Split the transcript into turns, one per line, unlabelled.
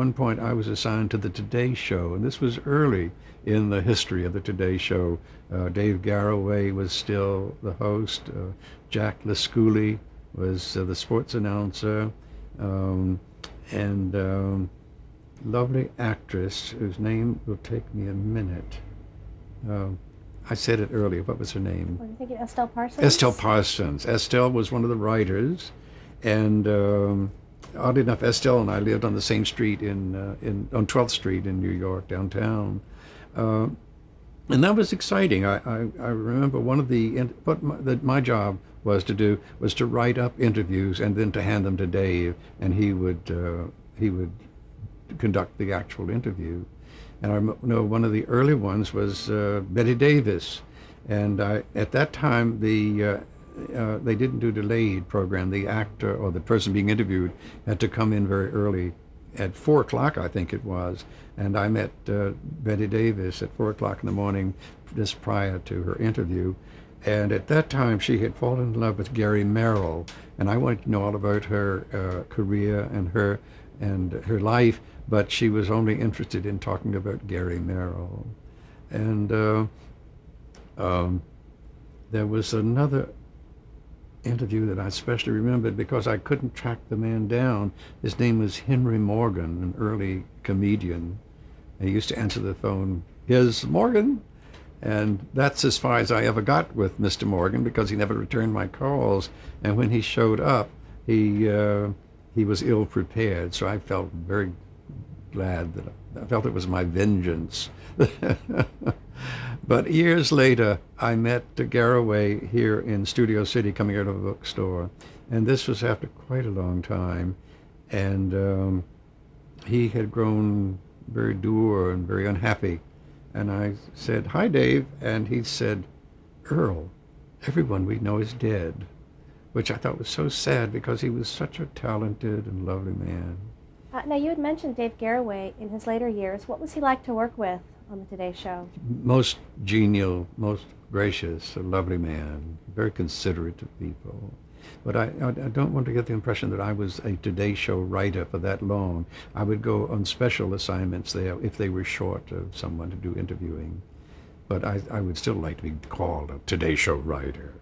one point I was assigned to the Today Show, and this was early in the history of the Today Show. Uh, Dave Garroway was still the host. Uh, Jack Lescoulie was uh, the sports announcer, um, and um, lovely actress whose name will take me a minute. Um, I said it earlier. What was her name?
Were you thinking Estelle Parsons?
Estelle Parsons. Estelle was one of the writers, and oddly enough, Estelle and I lived on the same street in uh, in on 12th Street in New York downtown. Uh, and that was exciting. I, I, I remember one of the what my, that my job was to do was to write up interviews and then to hand them to Dave, and he would uh, he would conduct the actual interview. And I know one of the early ones was uh, Bette Davis, and I, at that time the uh, they didn't do delayed program. The actor or the person being interviewed had to come in very early, at four o'clock I think it was, and I met uh, Bette Davis at four o'clock in the morning, just prior to her interview. And at that time, she had fallen in love with Gary Merrill, and I wanted to know all about her uh, career and her and her life but she was only interested in talking about Gary Merrill. And uh, um, there was another interview that I especially remembered because I couldn't track the man down. His name was Henry Morgan, an early comedian. He used to answer the phone, Here's Morgan. And that's as far as I ever got with Mr. Morgan because he never returned my calls. And when he showed up, he, uh, he was ill prepared. So I felt very glad that I felt it was my vengeance. but years later, I met Garroway here in Studio City coming out of a bookstore. And this was after quite a long time. And um, he had grown very dour and very unhappy. And I said, Hi, Dave. And he said, Earl, everyone we know is dead. Which I thought was so sad because he was such a talented and lovely man.
Uh, now, you had mentioned Dave Garroway in his later years. What was he like to work with on the Today Show?
Most genial, most gracious, a lovely man, very considerate of people. But I, I, don't want to get the impression that I was a Today Show writer for that long. I would go on special assignments there if they were short of someone to do interviewing. But I, I would still like to be called a Today Show writer.